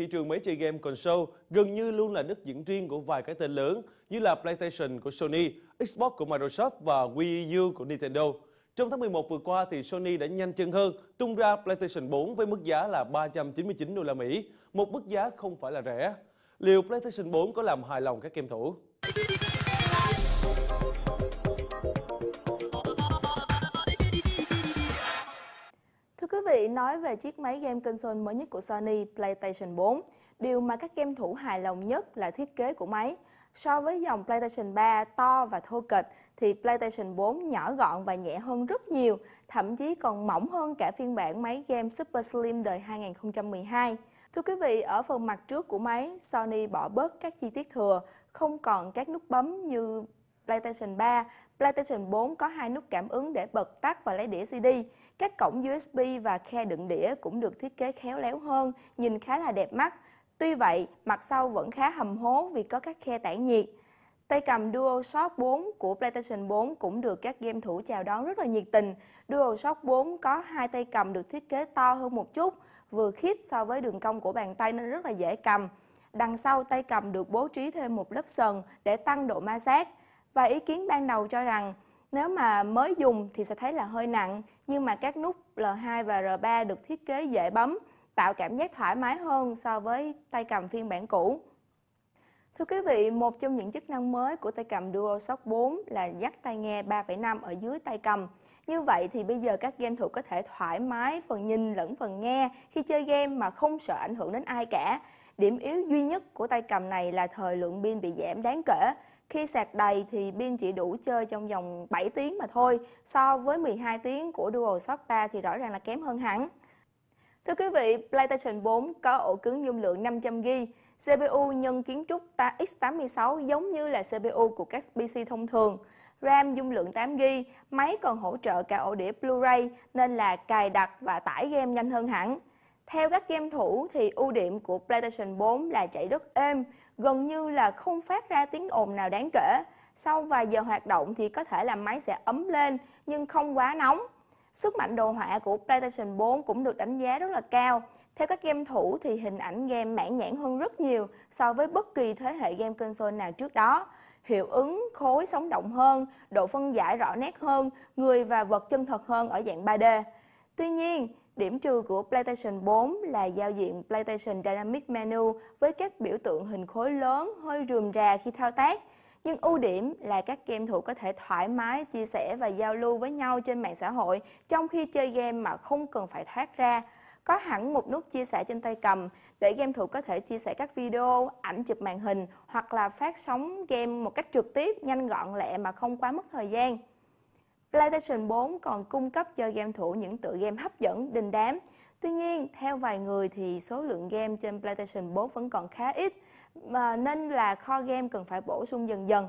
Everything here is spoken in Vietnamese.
thị trường máy chơi game console gần như luôn là đất diễn riêng của vài cái tên lớn như là PlayStation của Sony, Xbox của Microsoft và Wii U của Nintendo. Trong tháng 11 vừa qua thì Sony đã nhanh chân hơn, tung ra PlayStation 4 với mức giá là 399 đô la Mỹ, một mức giá không phải là rẻ. Liệu PlayStation 4 có làm hài lòng các game thủ? Quý vị, nói về chiếc máy game console mới nhất của Sony PlayStation 4, điều mà các game thủ hài lòng nhất là thiết kế của máy. So với dòng PlayStation 3 to và thô kệch thì PlayStation 4 nhỏ gọn và nhẹ hơn rất nhiều, thậm chí còn mỏng hơn cả phiên bản máy game Super Slim đời 2012. Thưa quý vị, ở phần mặt trước của máy, Sony bỏ bớt các chi tiết thừa, không còn các nút bấm như PlayStation 3, PlayStation 4 có hai nút cảm ứng để bật tắt và lấy đĩa CD. Các cổng USB và khe đựng đĩa cũng được thiết kế khéo léo hơn, nhìn khá là đẹp mắt. Tuy vậy, mặt sau vẫn khá hầm hố vì có các khe tản nhiệt. Tay cầm DualShock 4 của PlayStation 4 cũng được các game thủ chào đón rất là nhiệt tình. DualShock 4 có hai tay cầm được thiết kế to hơn một chút, vừa khít so với đường cong của bàn tay nên rất là dễ cầm. Đằng sau tay cầm được bố trí thêm một lớp sần để tăng độ ma sát. Và ý kiến ban đầu cho rằng nếu mà mới dùng thì sẽ thấy là hơi nặng, nhưng mà các nút L2 và R3 được thiết kế dễ bấm, tạo cảm giác thoải mái hơn so với tay cầm phiên bản cũ. Thưa quý vị, một trong những chức năng mới của tay cầm DualShock 4 là dắt tai nghe 3.5 ở dưới tay cầm. Như vậy thì bây giờ các game thủ có thể thoải mái phần nhìn lẫn phần nghe khi chơi game mà không sợ ảnh hưởng đến ai cả. Điểm yếu duy nhất của tay cầm này là thời lượng pin bị giảm đáng kể. Khi sạc đầy thì pin chỉ đủ chơi trong vòng 7 tiếng mà thôi. So với 12 tiếng của DualShock 3 thì rõ ràng là kém hơn hẳn. Thưa quý vị, PlayStation 4 có ổ cứng dung lượng 500GB, CPU nhân kiến trúc X86 giống như là CPU của các PC thông thường. RAM dung lượng 8GB, máy còn hỗ trợ cả ổ đĩa Blu-ray nên là cài đặt và tải game nhanh hơn hẳn. Theo các game thủ thì ưu điểm của PlayStation 4 là chạy rất êm, gần như là không phát ra tiếng ồn nào đáng kể. Sau vài giờ hoạt động thì có thể là máy sẽ ấm lên nhưng không quá nóng. Sức mạnh đồ họa của PlayStation 4 cũng được đánh giá rất là cao. Theo các game thủ thì hình ảnh game mãn nhãn hơn rất nhiều so với bất kỳ thế hệ game console nào trước đó. Hiệu ứng khối sống động hơn, độ phân giải rõ nét hơn, người và vật chân thật hơn ở dạng 3D. Tuy nhiên, điểm trừ của PlayStation 4 là giao diện PlayStation Dynamic Menu với các biểu tượng hình khối lớn hơi rườm rà khi thao tác. Nhưng ưu điểm là các game thủ có thể thoải mái chia sẻ và giao lưu với nhau trên mạng xã hội trong khi chơi game mà không cần phải thoát ra. Có hẳn một nút chia sẻ trên tay cầm để game thủ có thể chia sẻ các video, ảnh chụp màn hình hoặc là phát sóng game một cách trực tiếp, nhanh gọn lẹ mà không quá mất thời gian. PlayStation 4 còn cung cấp cho game thủ những tựa game hấp dẫn, đình đám. Tuy nhiên, theo vài người thì số lượng game trên PlayStation 4 vẫn còn khá ít, mà nên là kho game cần phải bổ sung dần dần.